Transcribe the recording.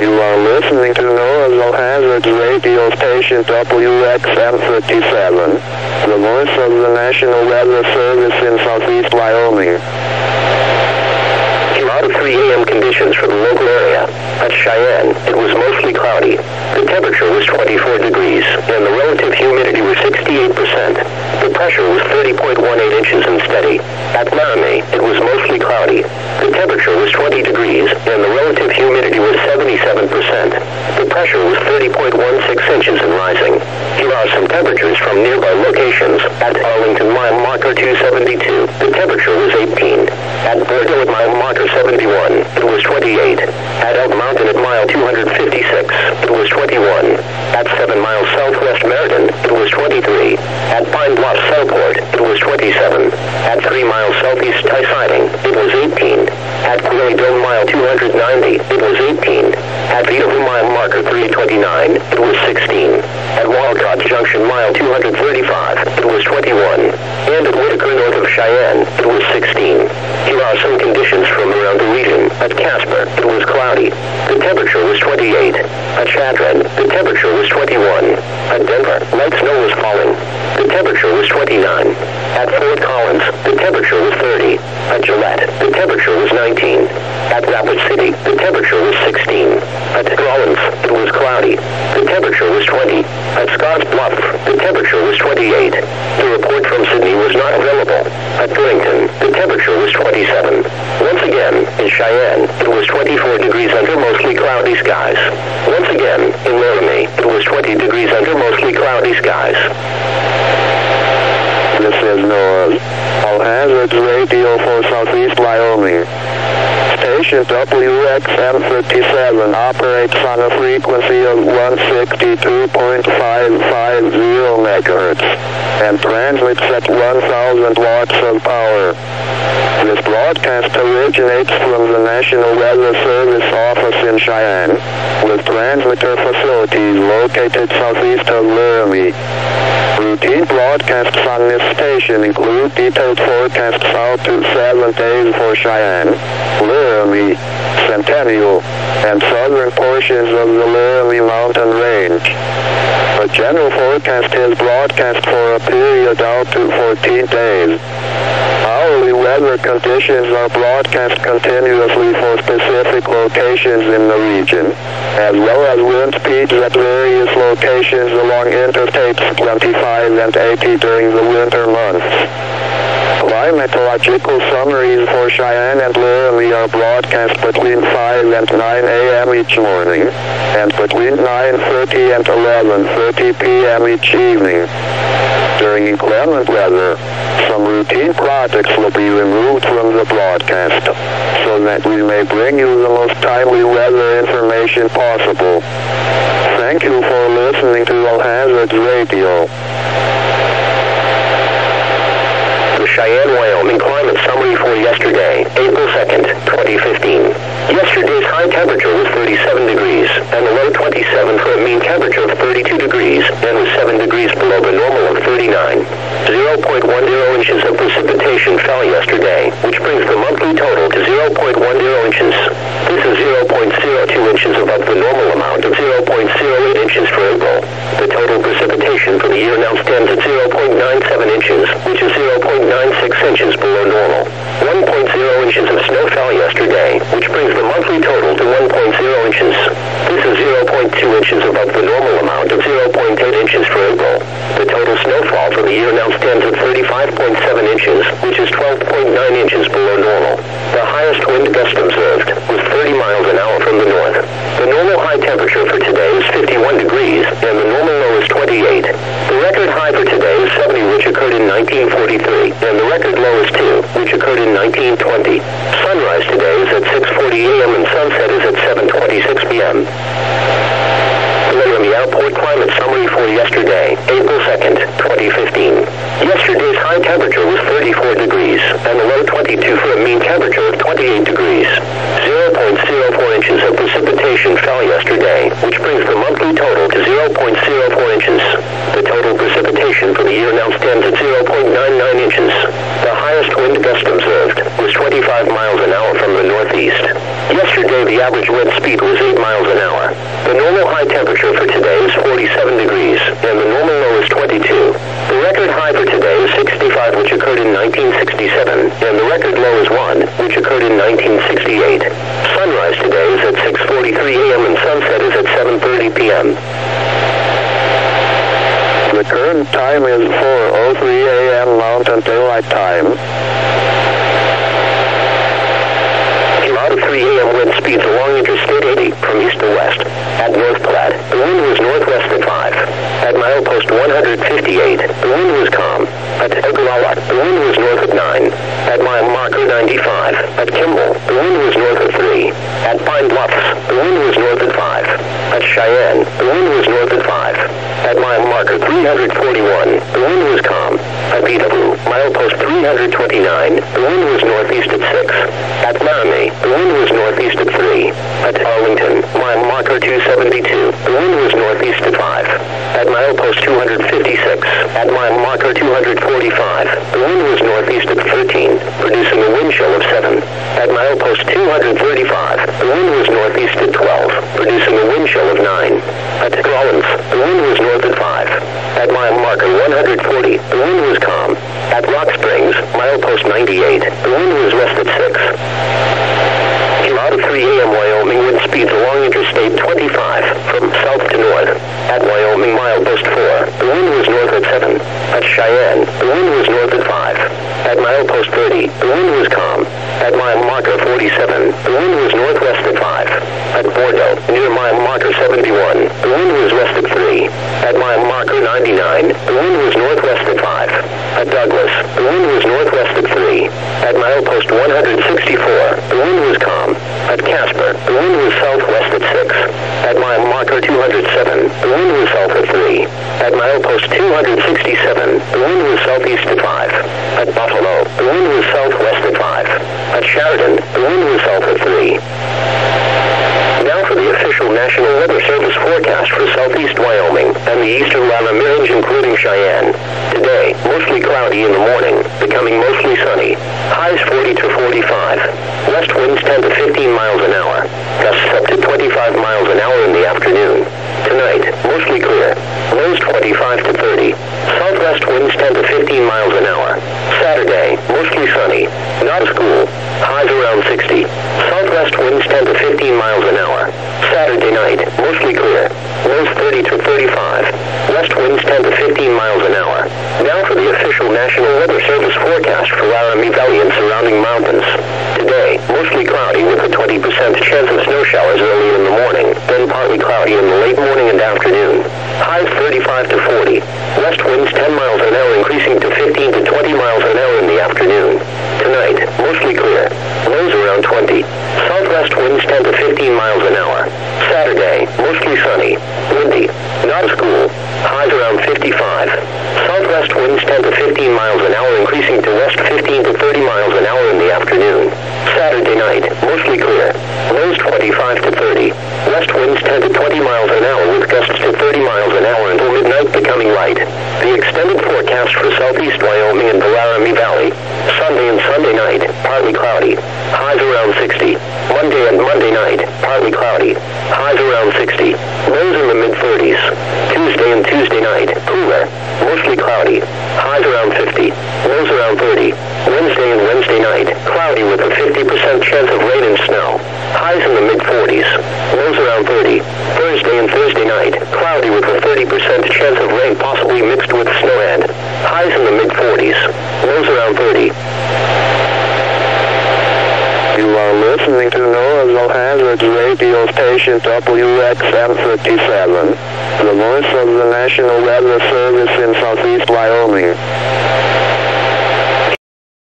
You are listening to NOAA's All Hazards radio station WXM37, the voice of the National Weather Service in Southeast Wyoming. About 3 a.m. conditions for the local area. At Cheyenne, it was mostly cloudy. The temperature was 24 degrees, and the relative humidity was 68%. The pressure was 30.18 inches and steady. At Laramie, it was mostly cloudy. The temperature was 20 degrees, and the relative humidity was 77%. The pressure was 30.16 inches and rising. Here are some temperatures from nearby locations. At Arlington, mile marker 272, the temperature was 18. At Bordeaux, at mile marker 71, it was 28. At Elk Mountain at mile 256, it was 21. At 7 miles southwest Meriden, it was 23. At Pine Bluff, Southport, it was 27. At 3 miles southeast Tie Siding, it was 18. At Quealy Dome, mile 290, it was 18. At Vita mile marker 329, it was 16. At Wildcat Junction, mile 235, it was 21. And at Whitaker, north of Cheyenne, it was 16. Here are some conditions from around the region. At Casper, it was cloudy. The temperature was 28. At Chadron, the temperature was 21. At Denver, light snow was falling. The temperature was 29. At Fort Collins, the temperature was 30. At Gillette, the temperature was 19. At Rapid City, the temperature was 16. At Rawlins, it was cloudy. The temperature was 20. At Scotts Bluff, the temperature was 28. The report from Sidney was not available. At Burlington, the temperature was 27. Once again, in Cheyenne, it was 24 degrees under mostly cloudy skies. Once again, in Laramie, it was 20 degrees under mostly cloudy skies. This is NOAA's All Hazards radio for Southeast Wyoming. Station WXM57 operates on a frequency of 162.550 megahertz and transmits at 1,000 watts of power. This broadcast originates from the National Weather Service office in Cheyenne, with transmitter facilities located southeast of Laramie. Routine broadcasts on this station include detailed forecasts out to seven days for Cheyenne, Laramie, Centennial, and southern portions of the Laramie Mountain Range. A general forecast is broadcast for a period out to 14 days. Weather conditions are broadcast continuously for specific locations in the region, as well as wind speeds at various locations along Interstates 25 and 80 during the winter months. Climatological summaries for Cheyenne and Laramie are broadcast between 5 and 9 a.m. each morning, and between 9.30 and 11.30 p.m. each evening. During inclement weather, some routine projects will be removed from the broadcast, so that we may bring you the most timely weather information possible. Thank you for listening to All Hazards Radio. The Cheyenne, Wyoming climate summary for yesterday, April 2nd, 2015. Yesterday's high temperature was 37 degrees, and the low 27 for a mean temperature of 32 degrees, and was 7 degrees below the normal of 39. 0.10 inches of precipitation fell yesterday, which brings the monthly total to 0.10 inches. This is 0.02 inches above the normal amount of 0.08 inches for April. The total precipitation for the year now stands at 0.97 inches, which is 0.96 inches below normal. 1.0 inches of snow fell yesterday, which brings the monthly total to 1.0 inches. This is 0.2 inches above the normal amount of 0.8 inches for April. The total snowfall for the year now stands at 35.7 inches, which is 12.9 inches below normal. The highest wind gust observed was 30 miles an hour from the north. The normal high temperature for today is 51 degrees, and the normal low is 28. The record high for today is 70, which occurred in 1943, and the record low is 2, which occurred in 1920. Sunrise today is at 6.40 a.m. and sunset is at 7.26 p.m. Laramie Airport climate summary for yesterday, April 2nd, 2015. Yesterday's high temperature was 34 degrees, and the low 22 for a mean temperature of 28 degrees. 0.04 inches of precipitation fell yesterday, which brings the monthly total to 0.04 inches. The total precipitation for the year now stands at 0.99 inches. The highest wind gust observed was 25 miles an hour from the northeast. Yesterday, the average speed was 8 miles an hour. The normal high temperature for today is 47 degrees, and the normal low is 22. The record high for today is 65, which occurred in 1967, and the record low is 1, which occurred in 1968. Sunrise today is at 6.43 a.m. and sunset is at 7.30 p.m. The current time is 4.03 a.m. Mountain Daylight Time. About 3 a.m. wind speeds along Interstate 80 from east to west. At North Platte, the wind was northwest at 5. At milepost 158, the wind was calm. At Ogallala, the wind was north at 9. At mile marker 95. At Kimball, the wind was north at 3. At Pine Bluffs, the wind was north at 5. At Cheyenne, the wind was north at 5. At mile marker 341, the wind was calm. At Peterborough, milepost 329, the wind was northeast at 6. At Laramie, the wind was northeast at 3. At Arlington, mile marker 272, the wind was northeast at 5. At milepost 256, at mile marker 245, the wind was northeast at 13, producing a wind chill of 7. At milepost 235, the wind was northeast at 12, producing a wind chill of 9. At Rawlins, the wind was north at 5. At mile marker 140, the wind was calm. At Rock Springs, milepost 98, the wind was west at 6. About 3 a.m. Wyoming wind speeds along Interstate 25 from south to north. At Wyoming milepost 4, the wind was north at 7. At Cheyenne, the wind was north at 5. At milepost 30, the wind was calm. At mile marker 47, the wind was northwest at 5. At Bordeaux, near mile marker 71, the wind was west at 3. At mile marker 99, the wind was northwest at 5. At Douglas, the wind was northwest at 3. At milepost 164, the wind was calm. At Casper, the wind was southwest at 6. At mile marker 207, the wind was south at 3. At milepost 267, the wind was southeast at 5. At Buffalo, the wind was southwest at 5. At Sheridan, the wind was south at 3. Now for the official National Weather Service forecast for southeast Wyoming and the eastern Laramie Range, including Cheyenne. Today, mostly cloudy in the morning, becoming mostly sunny. Highs 40 to 45. West winds 10 to 15 miles an hour. Gusts up to 25 miles an hour in the afternoon. Tonight, mostly clear. Lows 25 to 30. Southwest winds 10 to 15 miles an hour. Saturday, mostly sunny. Not a school. Highs around 60. Southwest winds 10 to 15 miles an hour. Saturday night, mostly clear. Lows 30 to 35. West winds 10 to 15 miles an hour. Now for the official National Weather Service forecast for Laramie Valley and surrounding mountains. Today, mostly cloudy with a 20% chance of snow showers early in the morning, then partly cloudy in the late morning and afternoon. Highs 35 to 40. West winds 10 miles an hour increasing to 15 to 20 miles an hour in the afternoon. Tonight, mostly clear. Lows around 20. Southwest winds 10 to 15 miles an hour. Saturday, mostly sunny. Windy. Not a school. Highs around 55. Southwest winds 10 to 15 miles an hour increasing to west 15 to 30 miles an hour in the afternoon. Saturday night, mostly clear. Lows 25 to 30. West winds 10 to 20 miles an hour with gusts to 30 miles an hour until midnight becoming light. The extended forecast for southeast Wyoming and the Laramie Valley. Sunday and Sunday night, partly cloudy. Highs around 60. Monday and Monday night, partly cloudy. Highs around 60. Lows in the mid-30s. Tuesday and Tuesday night, cooler. Mostly cloudy. 40s, lows around 30. You are listening to NOAA's All Hazards radio station WXM57, the voice of the National Weather Service in southeast Wyoming.